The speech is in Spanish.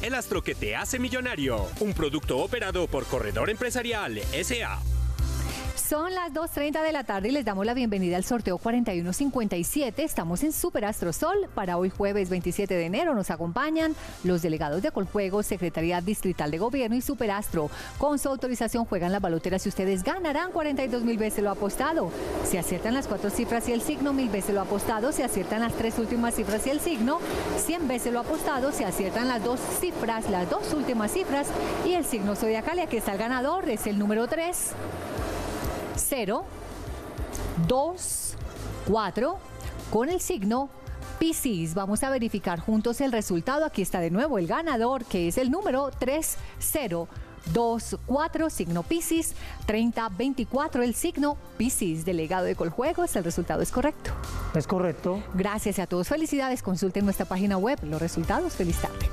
El astro que te hace millonario. Un producto operado por Corredor Empresarial SA. Son las 2.30 de la tarde y les damos la bienvenida al sorteo 4157. Estamos en Super Astro Sol. Para hoy jueves 27 de enero nos acompañan los delegados de Coljuegos, Secretaría Distrital de Gobierno y Superastro. Con su autorización juegan las baloteras y ustedes ganarán 42 mil veces lo apostado. Si aciertan las cuatro cifras y el signo, mil veces lo apostado. Si aciertan las tres últimas cifras y el signo, 100 veces lo apostado. Si aciertan las dos cifras, las dos últimas cifras y el signo zodiacal, aquí está el ganador, es el número 3. 0, 2, 4, con el signo Piscis. Vamos a verificar juntos el resultado. Aquí está de nuevo el ganador, que es el número 3, 0. 2, 4, signo Piscis, 30, 24, el signo Piscis, delegado de Coljuegos, el resultado es correcto. Es correcto. Gracias a todos, felicidades, consulten nuestra página web, los resultados, feliz tarde.